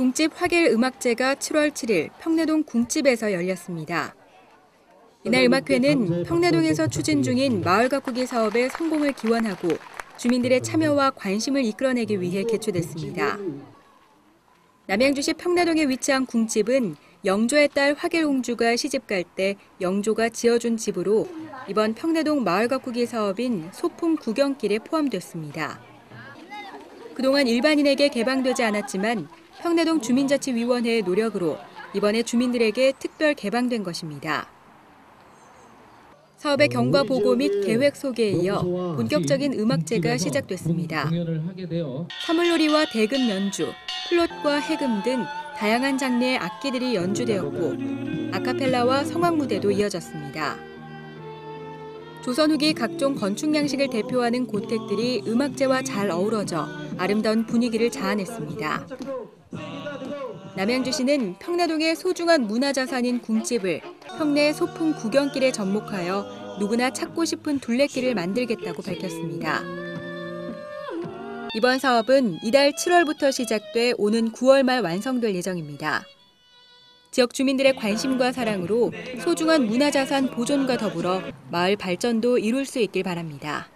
궁집 화길 음악제가 7월 7일 평내동 궁집에서 열렸습니다. 이날 음악회는 평내동에서 추진 중인 마을 가꾸기 사업의 성공을 기원하고 주민들의 참여와 관심을 이끌어내기 위해 개최됐습니다. 남양주시 평내동에 위치한 궁집은 영조의 딸 화길옹주가 시집갈 때 영조가 지어준 집으로 이번 평내동 마을 가꾸기 사업인 소품 구경길에 포함됐습니다. 그동안 일반인에게 개방되지 않았지만 평내동 주민자치위원회의 노력으로 이번에 주민들에게 특별 개방된 것입니다. 사업의 경과 보고 및 계획 소개에 이어 본격적인 음악제가 시작됐습니다. 사물놀이와 대금 연주, 플롯과 해금 등 다양한 장르의 악기들이 연주되었고 아카펠라와 성악 무대도 이어졌습니다. 조선 후기 각종 건축 양식을 대표하는 고택들이 음악제와 잘 어우러져 아름다운 분위기를 자아냈습니다. 남양주시는 평내동의 소중한 문화자산인 궁집을 평내 소풍 구경길에 접목하여 누구나 찾고 싶은 둘레길을 만들겠다고 밝혔습니다. 이번 사업은 이달 7월부터 시작돼 오는 9월 말 완성될 예정입니다. 지역 주민들의 관심과 사랑으로 소중한 문화자산 보존과 더불어 마을 발전도 이룰 수 있길 바랍니다.